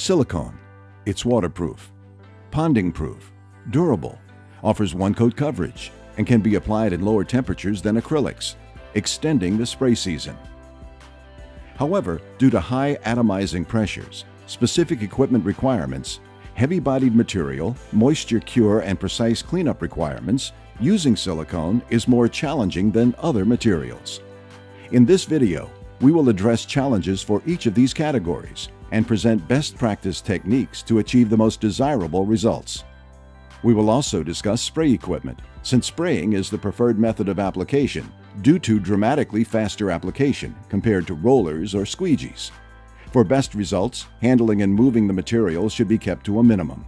Silicone. It's waterproof, ponding proof, durable, offers one coat coverage, and can be applied at lower temperatures than acrylics, extending the spray season. However, due to high atomizing pressures, specific equipment requirements, heavy-bodied material, moisture cure, and precise cleanup requirements, using silicone is more challenging than other materials. In this video, we will address challenges for each of these categories and present best practice techniques to achieve the most desirable results. We will also discuss spray equipment, since spraying is the preferred method of application due to dramatically faster application compared to rollers or squeegees. For best results, handling and moving the material should be kept to a minimum.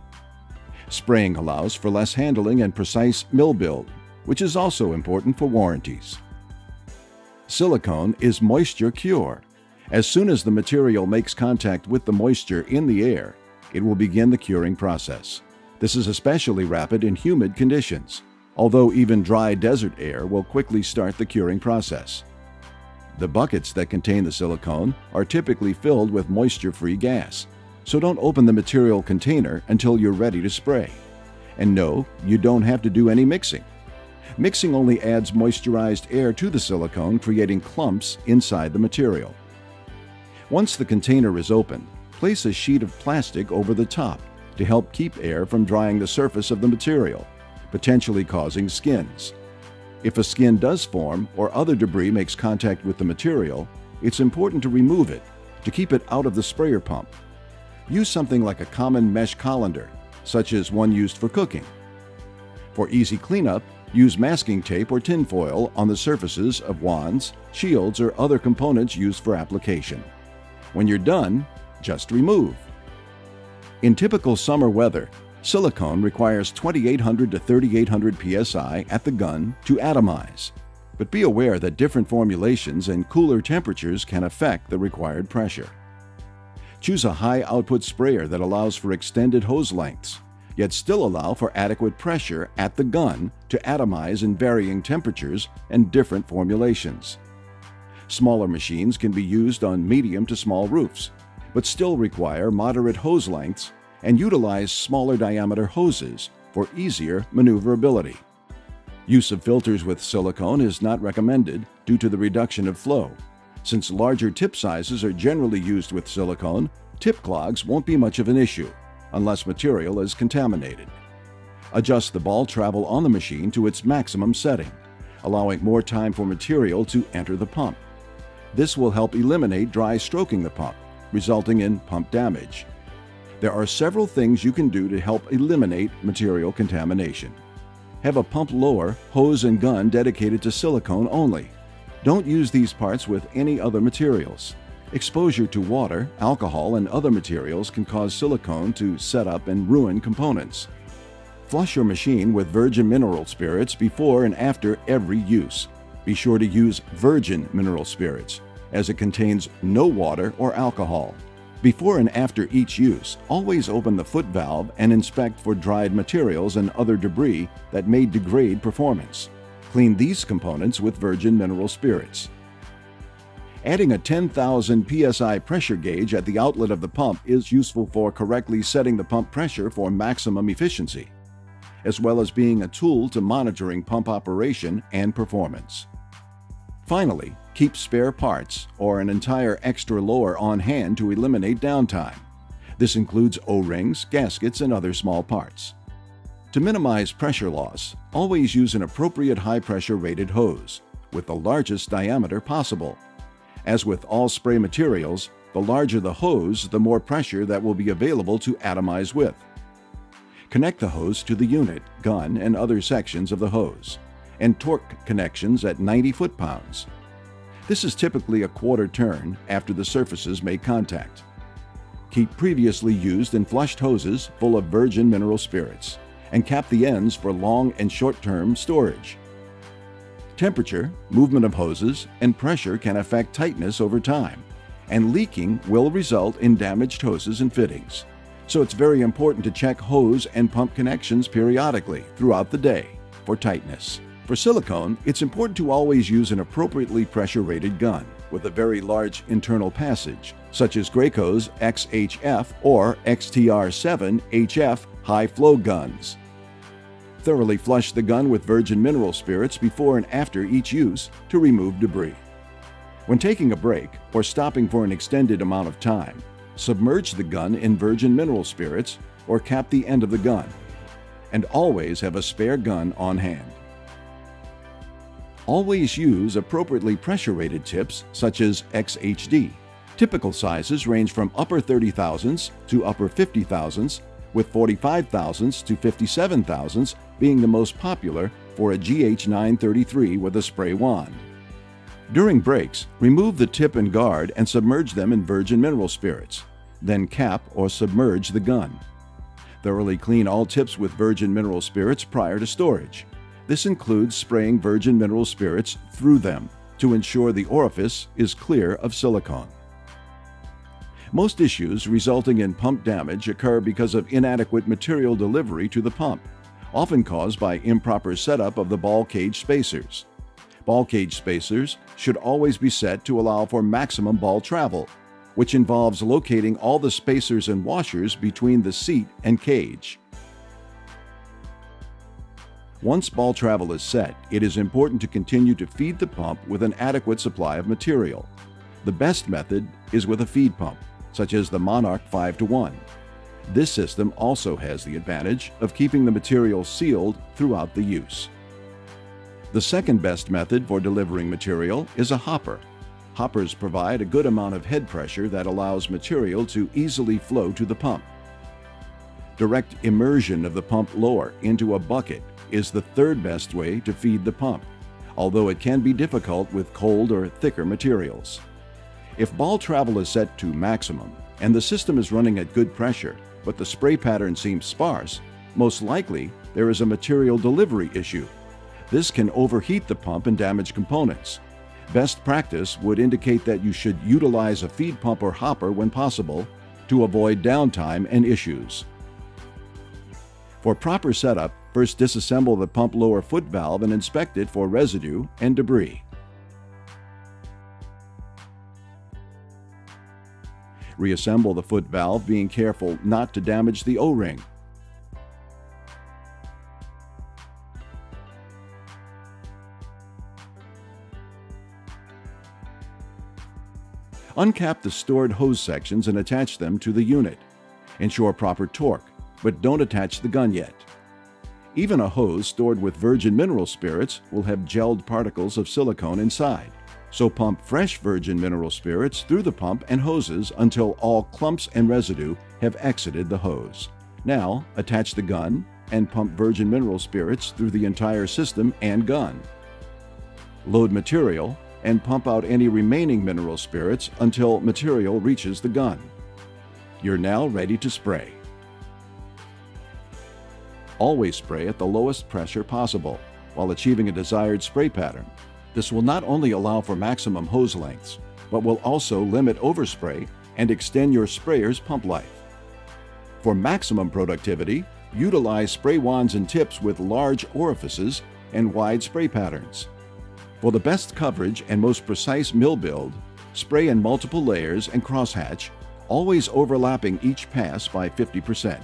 Spraying allows for less handling and precise mil build, which is also important for warranties. Silicone is moisture cure. As soon as the material makes contact with the moisture in the air, it will begin the curing process. This is especially rapid in humid conditions, although even dry desert air will quickly start the curing process. The buckets that contain the silicone are typically filled with moisture-free gas, so don't open the material container until you're ready to spray. And no, you don't have to do any mixing. Mixing only adds moisturized air to the silicone, creating clumps inside the material. Once the container is opened, place a sheet of plastic over the top to help keep air from drying the surface of the material, potentially causing skins. If a skin does form or other debris makes contact with the material, it's important to remove it to keep it out of the sprayer pump. Use something like a common mesh colander, such as one used for cooking. For easy cleanup, use masking tape or tinfoil on the surfaces of wands, shields, or other components used for application. When you're done, just remove. In typical summer weather, silicone requires 2800 to 3800 psi at the gun to atomize. But be aware that different formulations and cooler temperatures can affect the required pressure. Choose a high output sprayer that allows for extended hose lengths yet still allow for adequate pressure at the gun to atomize in varying temperatures and different formulations. Smaller machines can be used on medium to small roofs, but still require moderate hose lengths and utilize smaller diameter hoses for easier maneuverability. Use of filters with silicone is not recommended due to the reduction of flow. Since larger tip sizes are generally used with silicone, tip clogs won't be much of an issue unless material is contaminated. Adjust the ball travel on the machine to its maximum setting, allowing more time for material to enter the pump. This will help eliminate dry stroking the pump, resulting in pump damage. There are several things you can do to help eliminate material contamination. Have a pump lower, hose and gun dedicated to silicone only. Don't use these parts with any other materials. Exposure to water, alcohol, and other materials can cause silicone to set up and ruin components. Flush your machine with virgin mineral spirits before and after every use. Be sure to use virgin mineral spirits, as it contains no water or alcohol. Before and after each use, always open the foot valve and inspect for dried materials and other debris that may degrade performance. Clean these components with virgin mineral spirits. Adding a 10,000 psi pressure gauge at the outlet of the pump is useful for correctly setting the pump pressure for maximum efficiency, as well as being a tool to monitoring pump operation and performance. Finally, keep spare parts or an entire extra lower on hand to eliminate downtime. This includes O-rings, gaskets, and other small parts. To minimize pressure loss, always use an appropriate high-pressure rated hose with the largest diameter possible. As with all spray materials, the larger the hose, the more pressure that will be available to atomize with. Connect the hose to the unit, gun, and other sections of the hose, and torque connections at 90 foot-pounds. This is typically a quarter turn after the surfaces make contact. Keep previously used and flushed hoses full of virgin mineral spirits, and cap the ends for long and short-term storage. Temperature, movement of hoses, and pressure can affect tightness over time, and leaking will result in damaged hoses and fittings. So it's very important to check hose and pump connections periodically throughout the day for tightness. For silicone, it's important to always use an appropriately pressure-rated gun with a very large internal passage, such as Graco's XHF or XTR7HF high flow guns. Thoroughly flush the gun with virgin mineral spirits before and after each use to remove debris. When taking a break or stopping for an extended amount of time, submerge the gun in virgin mineral spirits or cap the end of the gun. And always have a spare gun on hand. Always use appropriately pressure rated tips such as XHD. Typical sizes range from upper 30 thousandths to upper 50 thousandths, with 45 thousandths to 57 thousandths being the most popular for a GH933 with a spray wand. During breaks, remove the tip and guard and submerge them in virgin mineral spirits. Then cap or submerge the gun. Thoroughly clean all tips with virgin mineral spirits prior to storage. This includes spraying virgin mineral spirits through them to ensure the orifice is clear of silicone. Most issues resulting in pump damage occur because of inadequate material delivery to the pump, often caused by improper setup of the ball cage spacers. Ball cage spacers should always be set to allow for maximum ball travel, which involves locating all the spacers and washers between the seat and cage. Once ball travel is set, it is important to continue to feed the pump with an adequate supply of material. The best method is with a feed pump, such as the Monarch 5 to 1. This system also has the advantage of keeping the material sealed throughout the use. The second best method for delivering material is a hopper. Hoppers provide a good amount of head pressure that allows material to easily flow to the pump. Direct immersion of the pump lower into a bucket is the third best way to feed the pump, although it can be difficult with cold or thicker materials. If ball travel is set to maximum and the system is running at good pressure, but the spray pattern seems sparse, most likely there is a material delivery issue. This can overheat the pump and damage components. Best practice would indicate that you should utilize a feed pump or hopper when possible to avoid downtime and issues. For proper setup, first disassemble the pump lower foot valve and inspect it for residue and debris. Reassemble the foot valve, being careful not to damage the O-ring. Uncap the stored hose sections and attach them to the unit. Ensure proper torque but don't attach the gun yet. Even a hose stored with virgin mineral spirits will have gelled particles of silicone inside. So pump fresh virgin mineral spirits through the pump and hoses until all clumps and residue have exited the hose. Now, attach the gun and pump virgin mineral spirits through the entire system and gun. Load material and pump out any remaining mineral spirits until material reaches the gun. You're now ready to spray always spray at the lowest pressure possible while achieving a desired spray pattern. This will not only allow for maximum hose lengths, but will also limit overspray and extend your sprayer's pump life. For maximum productivity, utilize spray wands and tips with large orifices and wide spray patterns. For the best coverage and most precise mil build, spray in multiple layers and crosshatch, always overlapping each pass by 50%.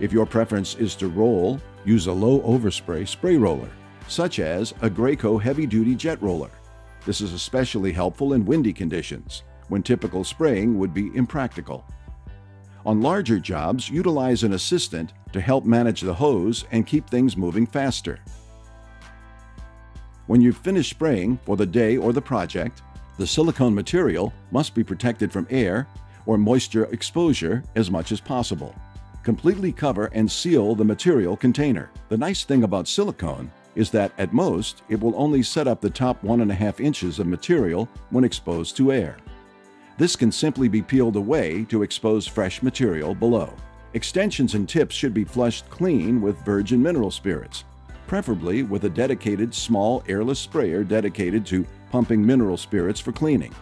If your preference is to roll, use a low overspray spray roller, such as a Graco heavy duty jet roller. This is especially helpful in windy conditions, when typical spraying would be impractical. On larger jobs, utilize an assistant to help manage the hose and keep things moving faster. When you've finished spraying for the day or the project, the silicone material must be protected from air or moisture exposure as much as possible completely cover and seal the material container. The nice thing about silicone is that at most it will only set up the top one and a half inches of material when exposed to air. This can simply be peeled away to expose fresh material below. Extensions and tips should be flushed clean with virgin mineral spirits, preferably with a dedicated small airless sprayer dedicated to pumping mineral spirits for cleaning.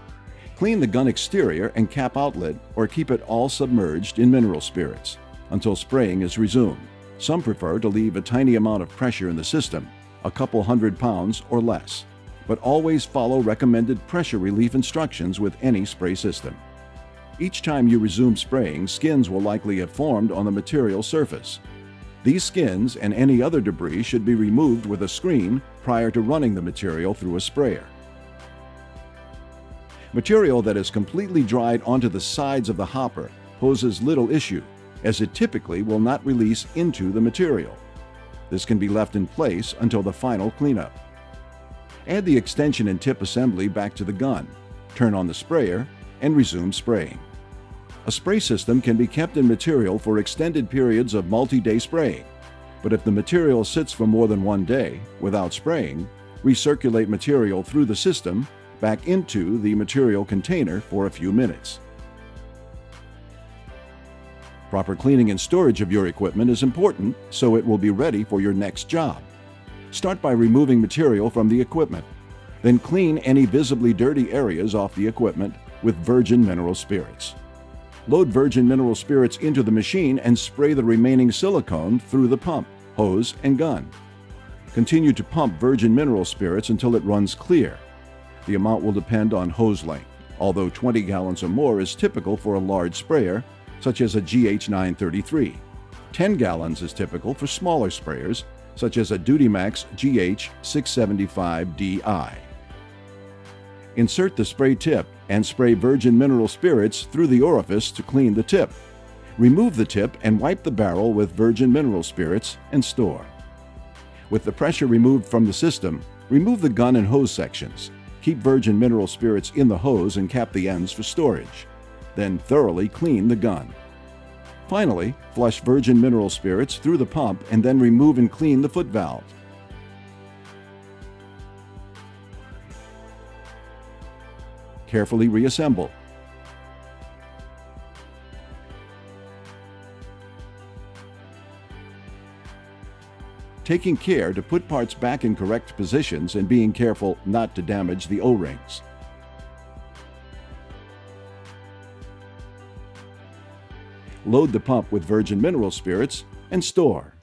Clean the gun exterior and cap outlet or keep it all submerged in mineral spirits until spraying is resumed. Some prefer to leave a tiny amount of pressure in the system, a couple hundred pounds or less. but always follow recommended pressure relief instructions with any spray system. Each time you resume spraying, skins will likely have formed on the material surface. These skins and any other debris should be removed with a screen prior to running the material through a sprayer. Material that is completely dried onto the sides of the hopper poses little issue, as it typically will not release into the material. This can be left in place until the final cleanup. Add the extension and tip assembly back to the gun, turn on the sprayer, and resume spraying. A spray system can be kept in material for extended periods of multi-day spraying, but if the material sits for more than one day without spraying, recirculate material through the system back into the material container for a few minutes. Proper cleaning and storage of your equipment is important so it will be ready for your next job. Start by removing material from the equipment. Then clean any visibly dirty areas off the equipment with virgin mineral spirits. Load virgin mineral spirits into the machine and spray the remaining silicone through the pump, hose, and gun. Continue to pump virgin mineral spirits until it runs clear. The amount will depend on hose length, although 20 gallons or more is typical for a large sprayer, such as a GH933. 10 gallons is typical for smaller sprayers, such as a Dutymax GH675DI. Insert the spray tip and spray virgin mineral spirits through the orifice to clean the tip. Remove the tip and wipe the barrel with virgin mineral spirits and store. With the pressure removed from the system, remove the gun and hose sections. Keep virgin mineral spirits in the hose and cap the ends for storage. Then thoroughly clean the gun. Finally, flush virgin mineral spirits through the pump and then remove and clean the foot valve. Carefully reassemble. Taking care to put parts back in correct positions and being careful not to damage the O-rings. load the pump with virgin mineral spirits, and store.